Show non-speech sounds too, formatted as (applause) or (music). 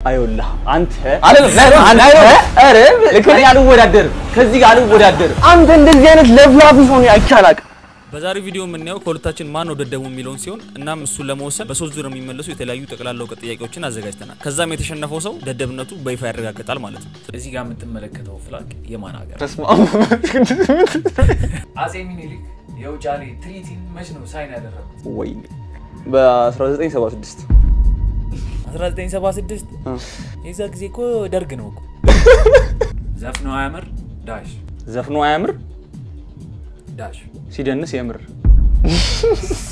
አይውልህ አንተ አይደለም፣ ኧረ ልክ እኔ አልወዳደርም፣ ከዚህ ጋር አልወዳደርም። አንተ እንደዚህ አይነት ለፍላፊ ሰው ነው አይቻልም። በዛሬው ቪዲዮ የምናየው ከሁለታችን ማን ነው ደደቡ የሚለውን ሲሆን እናም እሱን ለመወሰን በሶስት ዙር የሚመለሱ የተለያዩ ጠቅላላ እውቀት ጥያቄዎችን አዘጋጅተናል። ከዛም የተሸነፈው ሰው ደደብነቱ በይፋ ያረጋግጣል ማለት ነው። እዚህ ጋር የምትመለከተው flag የማን ሀገር? በስመ አብ አጼ ሚኒሊክ የውጫሌ ትሪቲን መች ነው ሳይን ያደረጉት? ወይኔ በ1976 1976 የዛ ጊዜ እኮ ደርግ ነው እኮ። (laughs) ዘፍነው አያምር? ዳሽ። ዘፍኖ አያምር? ዳሽ። ሲደንስ የምር (laughs)